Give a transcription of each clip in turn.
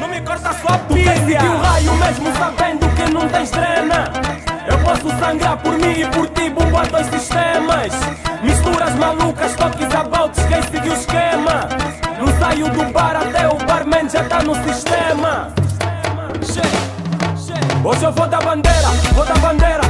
não me corta a sua pilha. que o raio mesmo sabendo que não tens trena. Eu posso sangrar por mim e por ti, bomba dois sistemas. Misturas malucas, toques about, quem seguiu o esquema. Não saio do bar até o barman já tá no sistema. Hoje eu vou da bandeira, vou da bandeira.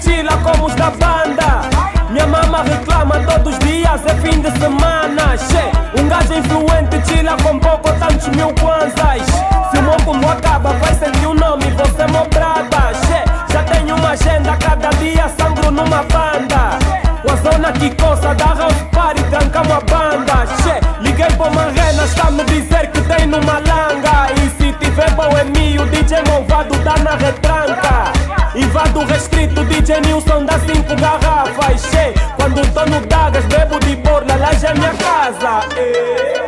Mas ninguém chila como os da banda. Minha mama reclama todos os dias, é fim de semana. Che, um gajo influente chila com pouco, tantos mil kwanzas. Se o meu como acaba, vai sentir o nome, você é mó braba. Che, já tenho uma agenda, cada dia sangro numa banda. A zona que coça, da house party, trancamos a banda. Che, liguei para Marrena, está me dizer que tem numa langa. E se tiver bom é mio, restrito, DJ Nilson dá cinco garrafas. Che, quando tô no Dagas, bebo de borla, lá já é minha casa. eh.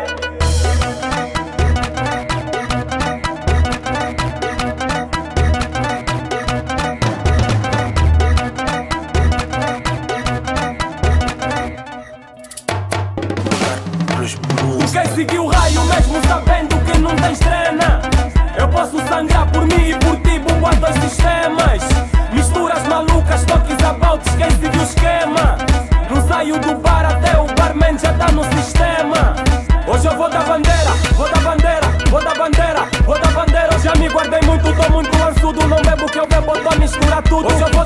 Quem seguiu o raio mesmo sabendo bandeira, da bandeira, vou da bandeira, vou da bandeira Hoje já me guardei muito, tô muito lançudo Não bebo que eu bebo, tô a misturar tudo. Hoje eu vou